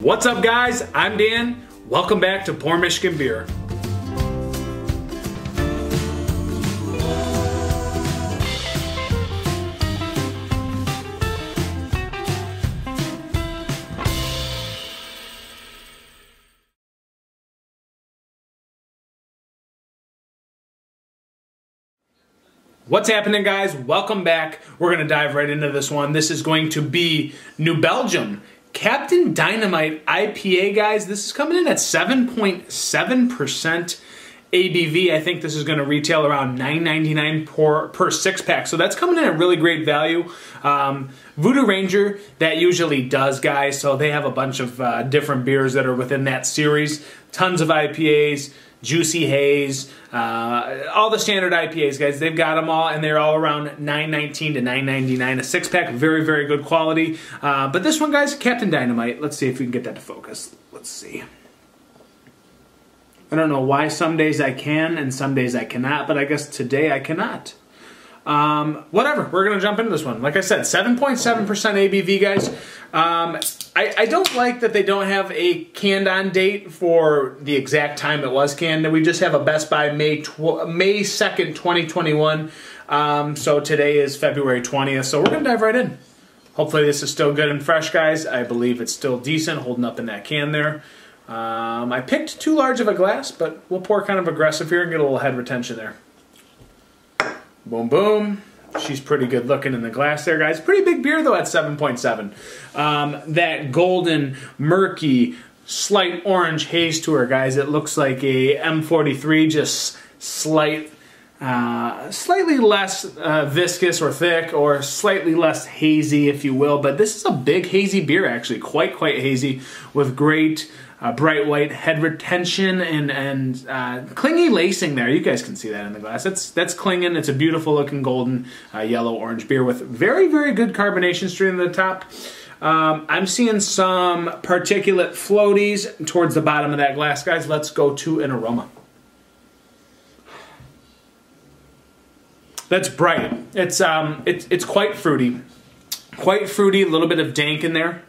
What's up guys? I'm Dan. Welcome back to Pour Michigan Beer. What's happening guys? Welcome back. We're going to dive right into this one. This is going to be New Belgium Captain Dynamite IPA, guys. This is coming in at 7.7% ABV. I think this is going to retail around $9.99 per, per six pack. So that's coming in at really great value. Um, Voodoo Ranger, that usually does, guys. So they have a bunch of uh, different beers that are within that series. Tons of IPAs. Juicy Haze, uh, all the standard IPAs, guys. They've got them all, and they're all around 9.19 to 9.99 a six pack. Very, very good quality. Uh, but this one, guys, Captain Dynamite. Let's see if we can get that to focus. Let's see. I don't know why some days I can and some days I cannot, but I guess today I cannot. Um, whatever, we're going to jump into this one. Like I said, 7.7% ABV, guys. Um, I, I, don't like that they don't have a canned on date for the exact time it was canned. We just have a Best by May, May 2nd, 2021. Um, so today is February 20th, so we're going to dive right in. Hopefully this is still good and fresh, guys. I believe it's still decent, holding up in that can there. Um, I picked too large of a glass, but we'll pour kind of aggressive here and get a little head retention there. Boom, boom. She's pretty good looking in the glass there, guys. Pretty big beer, though, at 7.7. Um, that golden, murky, slight orange haze to her, guys. It looks like a M43, just slight, uh, slightly less uh, viscous or thick, or slightly less hazy, if you will. But this is a big hazy beer, actually. Quite, quite hazy, with great uh, bright white head retention and and uh, clingy lacing there. You guys can see that in the glass. That's that's clinging. It's a beautiful looking golden uh, yellow orange beer with very very good carbonation stream at the top. Um, I'm seeing some particulate floaties towards the bottom of that glass, guys. Let's go to an aroma. That's bright. It's um, it's it's quite fruity, quite fruity. A little bit of dank in there.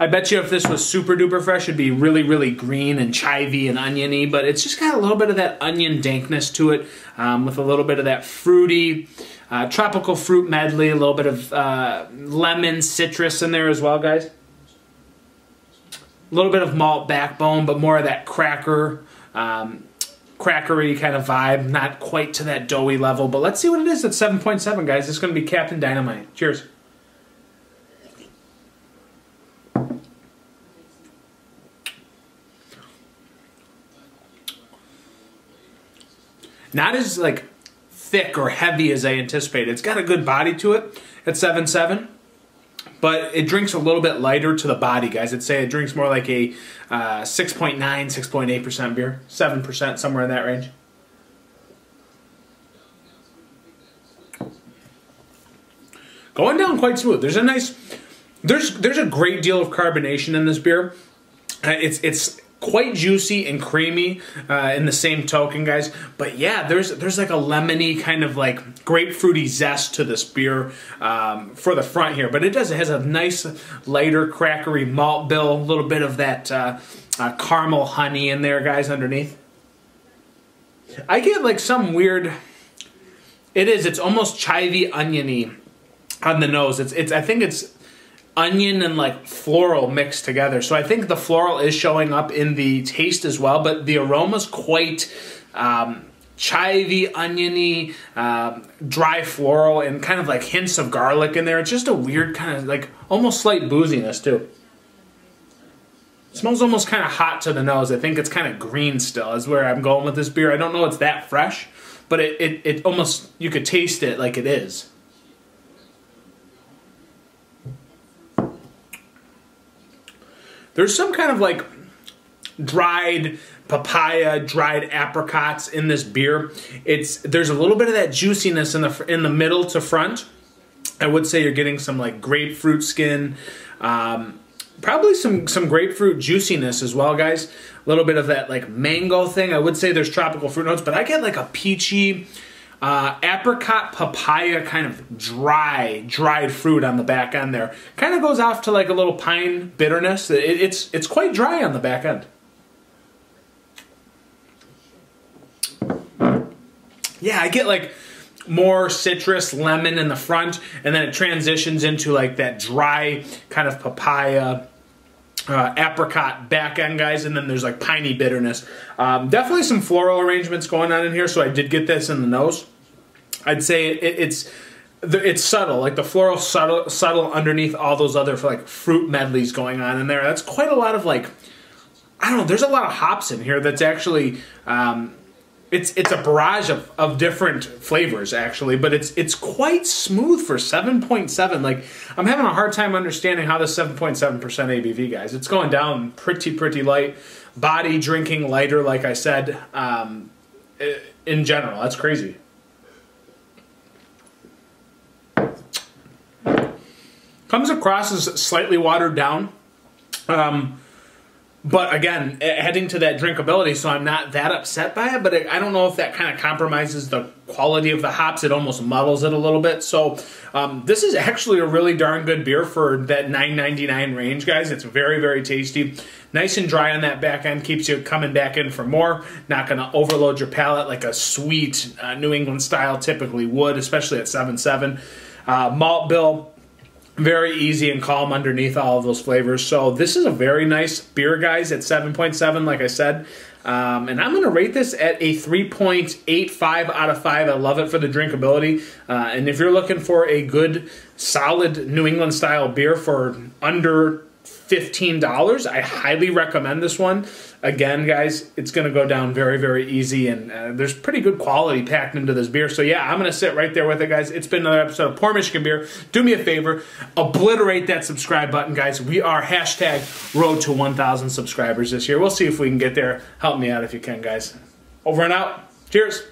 I bet you if this was super duper fresh, it'd be really, really green and chivy and oniony, but it's just got a little bit of that onion dankness to it um, with a little bit of that fruity, uh, tropical fruit medley, a little bit of uh, lemon citrus in there as well, guys. A little bit of malt backbone, but more of that cracker, um, crackery kind of vibe. Not quite to that doughy level, but let's see what it is at 7.7, guys. It's going to be Captain Dynamite. Cheers. Not as like thick or heavy as I anticipated. It's got a good body to it at 7.7, but it drinks a little bit lighter to the body, guys. I'd say it drinks more like a uh, 6.9, 6.8% beer, 7%, somewhere in that range. Going down quite smooth. There's a nice, there's there's a great deal of carbonation in this beer. Uh, it's it's quite juicy and creamy uh, in the same token, guys. But yeah, there's there's like a lemony kind of like grapefruity zest to this beer um, for the front here. But it does it has a nice lighter crackery malt bill, a little bit of that uh, uh, caramel honey in there, guys, underneath. I get like some weird. It is. It's almost chivy, oniony on the nose. It's. It's. I think it's onion and like floral mixed together. So I think the floral is showing up in the taste as well, but the aroma's quite um, chivy, oniony, um, dry floral, and kind of like hints of garlic in there. It's just a weird kind of like almost slight booziness too. It smells almost kind of hot to the nose. I think it's kind of green still is where I'm going with this beer. I don't know it's that fresh, but it, it, it almost, you could taste it like it is. There's some kind of like dried papaya, dried apricots in this beer. It's there's a little bit of that juiciness in the in the middle to front. I would say you're getting some like grapefruit skin, um, probably some some grapefruit juiciness as well, guys. A little bit of that like mango thing. I would say there's tropical fruit notes, but I get like a peachy, uh, apricot papaya kind of dry, dried fruit on the back end there. Kind of goes off to like a little pine bitterness. It, it's it's quite dry on the back end. Yeah, I get like more citrus lemon in the front, and then it transitions into like that dry kind of papaya. Uh, apricot back end guys and then there's like piney bitterness um, definitely some floral arrangements going on in here so I did get this in the nose I'd say it, it's it's subtle, like the floral subtle, subtle underneath all those other like fruit medleys going on in there. That's quite a lot of like, I don't know. There's a lot of hops in here. That's actually, um, it's it's a barrage of, of different flavors actually, but it's it's quite smooth for 7.7. Like I'm having a hard time understanding how this 7.7% ABV, guys. It's going down pretty pretty light. Body drinking lighter, like I said. Um, in general, that's crazy. Comes across as slightly watered down. Um, but again, heading to that drinkability, so I'm not that upset by it. But I don't know if that kind of compromises the quality of the hops. It almost muddles it a little bit. So um, this is actually a really darn good beer for that 9.99 range, guys. It's very very tasty, nice and dry on that back end. Keeps you coming back in for more. Not going to overload your palate like a sweet uh, New England style typically would, especially at 7.7. Uh, malt bill very easy and calm underneath all of those flavors. So this is a very nice beer, guys, at 7.7, like I said. Um, and I'm going to rate this at a 3.85 out of 5. I love it for the drinkability. Uh, and if you're looking for a good, solid New England style beer for under $15. I highly recommend this one. Again, guys, it's going to go down very, very easy, and uh, there's pretty good quality packed into this beer. So, yeah, I'm going to sit right there with it, guys. It's been another episode of Pour Michigan Beer. Do me a favor, obliterate that subscribe button, guys. We are hashtag road to 1,000 subscribers this year. We'll see if we can get there. Help me out if you can, guys. Over and out. Cheers.